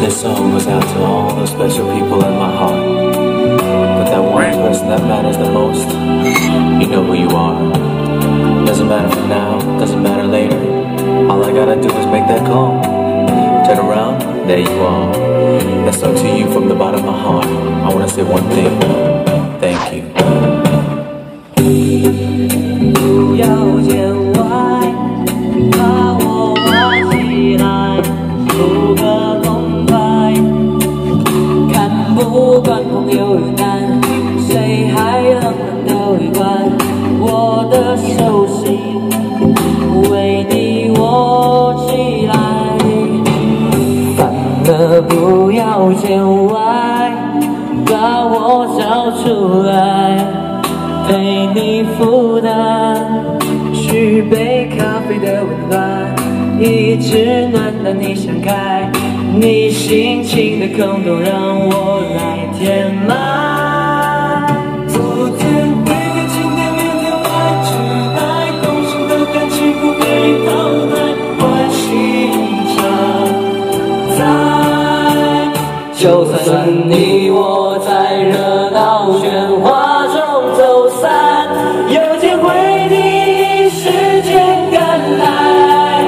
This song goes out to all those special people in my heart. But that one person that matters the most, you know who you are. Doesn't matter for now, doesn't matter later. All I gotta do is make that call. Turn around, there you are. That's song to you from the bottom of my heart. I wanna say one thing. Thank you. 不要见外， 心，为你我起来。烦了不要见外，把我找出来。陪你负担，续杯咖啡的温暖，一直暖到你想开，你心情的空洞让我来填满。就算你我在热闹喧哗中。走散，有天会第一时间赶来，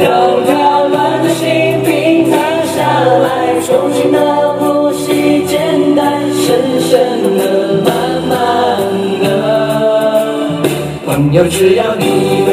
让跳乱的心平躺下来，重新的呼吸，简单深深的慢慢的，朋友，只要你